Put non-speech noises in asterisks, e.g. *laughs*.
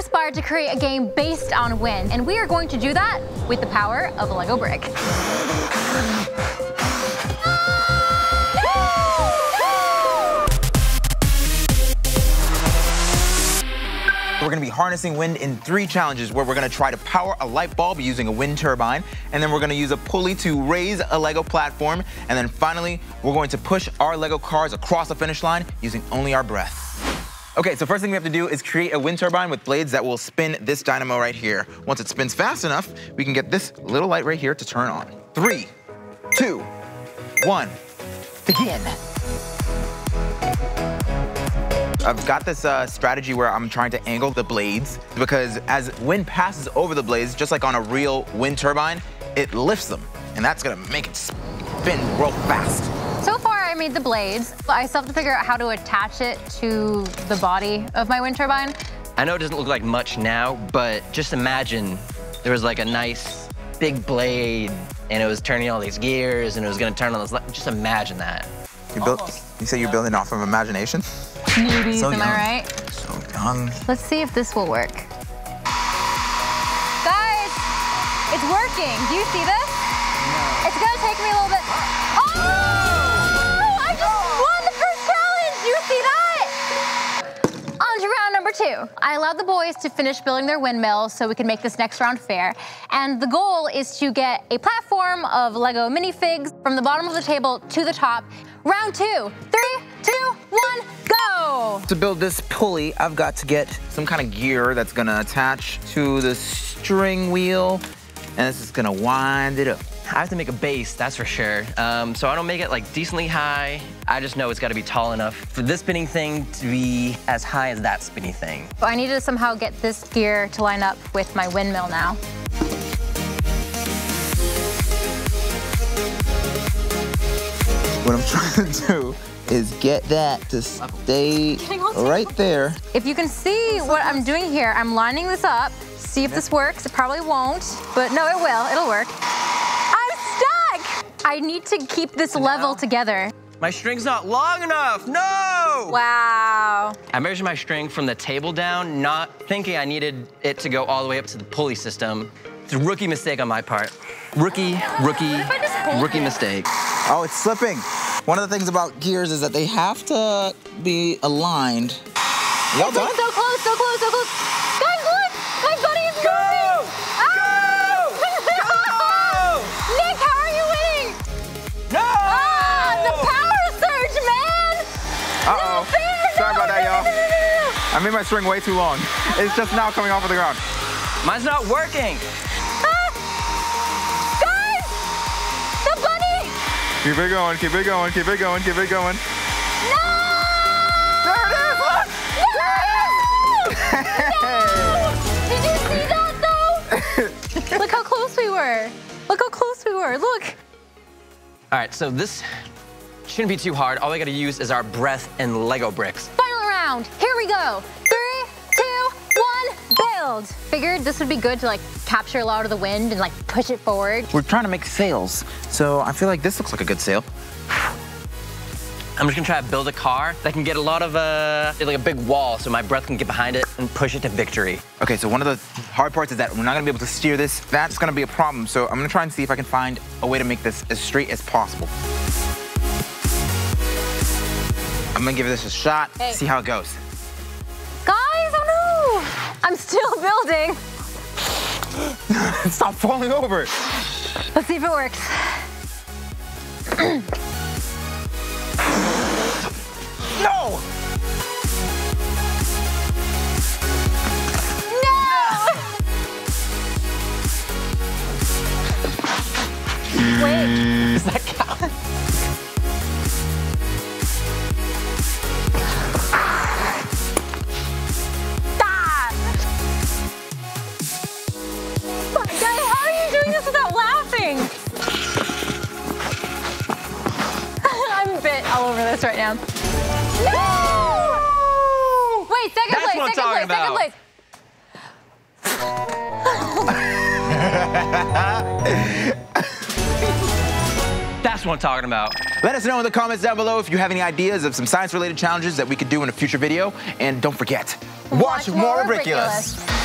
inspired to create a game based on wind, and we are going to do that with the power of a Lego brick. We're gonna be harnessing wind in three challenges where we're gonna try to power a light bulb using a wind turbine, and then we're gonna use a pulley to raise a Lego platform, and then finally, we're going to push our Lego cars across the finish line using only our breath. Okay, so first thing we have to do is create a wind turbine with blades that will spin this dynamo right here. Once it spins fast enough, we can get this little light right here to turn on. Three, two, one, begin. I've got this uh, strategy where I'm trying to angle the blades because as wind passes over the blades, just like on a real wind turbine, it lifts them. And that's gonna make it spin real fast. So made the blades. But I still have to figure out how to attach it to the body of my wind turbine. I know it doesn't look like much now, but just imagine there was like a nice big blade and it was turning all these gears and it was gonna turn on this, just imagine that. You, built, you say you're building off of imagination? Newbies, So am young. I right? So young. Let's see if this will work. Guys, it's working. Do you see this? No. It's gonna take me a little bit. Oh! Number two. I allowed the boys to finish building their windmill so we can make this next round fair. And the goal is to get a platform of Lego minifigs from the bottom of the table to the top. Round two. Three, two, one, go! To build this pulley, I've got to get some kind of gear that's gonna attach to the string wheel, and this is gonna wind it up. I have to make a base, that's for sure. Um, so I don't make it like decently high. I just know it's gotta be tall enough for this spinning thing to be as high as that spinning thing. So I need to somehow get this gear to line up with my windmill now. What I'm *laughs* trying to do is get that to stay right there. If you can see what I'm doing here, I'm lining this up. See if this works. It probably won't, but no, it will. It'll work. I'm stuck! I need to keep this level together. My string's not long enough, no! Wow. I measured my string from the table down, not thinking I needed it to go all the way up to the pulley system. It's a rookie mistake on my part. Rookie, rookie, if I just hold rookie it? mistake. Oh, it's slipping. One of the things about gears is that they have to be aligned. Y'all done? So close, so close, so close. I made my string way too long. It's just now coming off of the ground. Mine's not working. Ah! Guys! The bunny! Keep it going, keep it going, keep it going, keep it going. No! There it is, look! No! *laughs* Did you see that though? *laughs* Look how close we were. Look how close we were. Look. All right, so this shouldn't be too hard. All we gotta use is our breath and Lego bricks. Final round. Here we go. Three, two, one, build. Figured this would be good to like capture a lot of the wind and like push it forward. We're trying to make sails, so I feel like this looks like a good sail. I'm just gonna try to build a car that can get a lot of, uh, like a big wall so my breath can get behind it and push it to victory. Okay, so one of the hard parts is that we're not gonna be able to steer this. That's gonna be a problem, so I'm gonna try and see if I can find a way to make this as straight as possible. I'm gonna give this a shot, Hey. see how it goes. Guys, oh no! I'm still building. *laughs* Stop falling over. Let's see if it works. No! No! Laughing? I'm a bit all over this right now. No! Wait, second That's place, what I'm second talking place, second about. place. *laughs* That's what I'm talking about. Let us know in the comments down below if you have any ideas of some science-related challenges that we could do in a future video. And don't forget, Watch more Rebrickulous.